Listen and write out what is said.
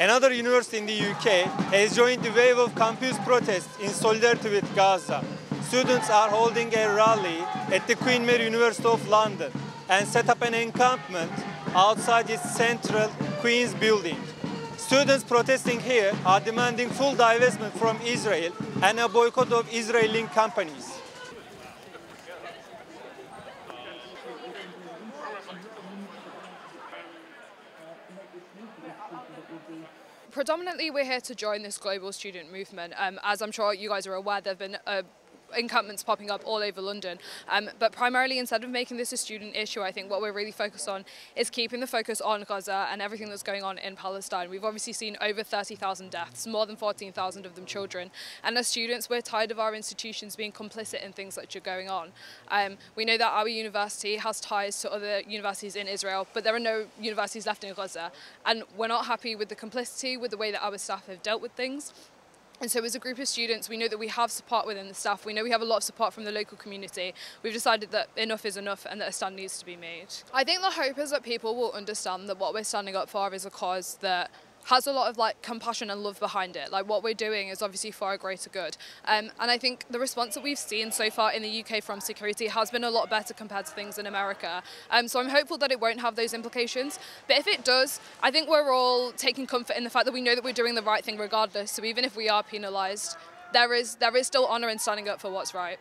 Another university in the UK has joined the wave of campus protests in solidarity with Gaza. Students are holding a rally at the Queen Mary University of London and set up an encampment outside its central Queen's building. Students protesting here are demanding full divestment from Israel and a boycott of Israeli companies. Predominantly, we're here to join this global student movement. Um, as I'm sure you guys are aware, there have been a encampments popping up all over London. Um, but primarily, instead of making this a student issue, I think what we're really focused on is keeping the focus on Gaza and everything that's going on in Palestine. We've obviously seen over 30,000 deaths, more than 14,000 of them children. And as students, we're tired of our institutions being complicit in things that are going on. Um, we know that our university has ties to other universities in Israel, but there are no universities left in Gaza. And we're not happy with the complicity, with the way that our staff have dealt with things. And so as a group of students, we know that we have support within the staff. We know we have a lot of support from the local community. We've decided that enough is enough and that a stand needs to be made. I think the hope is that people will understand that what we're standing up for is a cause that has a lot of like compassion and love behind it. Like what we're doing is obviously for a greater good. Um, and I think the response that we've seen so far in the UK from security has been a lot better compared to things in America. Um, so I'm hopeful that it won't have those implications. But if it does, I think we're all taking comfort in the fact that we know that we're doing the right thing regardless. So even if we are penalised, there is there is still honour in standing up for what's right.